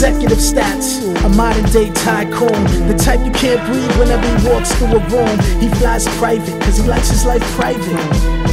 executive stats. A modern day tycoon, the type you can't breathe whenever he walks through a room. He flies private, cause he likes his life private.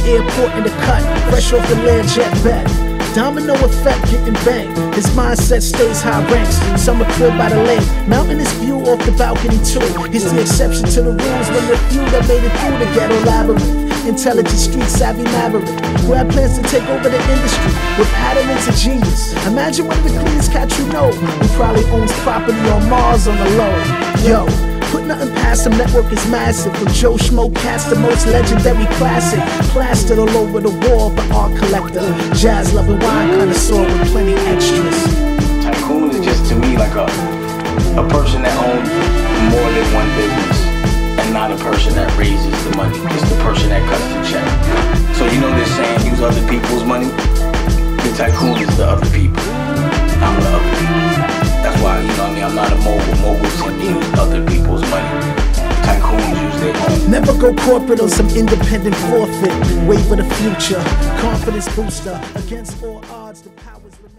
Airport in the cut, fresh off the Learjet jet. Domino effect getting banged. His mindset stays high ranks. Summer crib by the lake. Mountain his view off the balcony too. He's the exception to the rules when the few that made it through the ghetto labyrinth. Intelligent, street savvy maverick who had plans to take over the industry with adamance and genius. Imagine one of the cleanest cats you know who probably owns property on Mars on the low. Yo, Put nothing past him, network is massive. From Joe Schmo cast the most legendary classic. Plastered all over the wall for art collector. Jazz loving wine connoisseur with plenty extras. Tycoon is just to me like a a person that owns more than one business and not a person that raises the money. It's the person that cuts the check. So you know they're saying, use other people's money? The tycoon is the other people. I'm the other people. That's why, you know I mean, I'm not a Never go corporate on some independent forfeit. Wave of the future, confidence booster. Against all odds, the powers remain.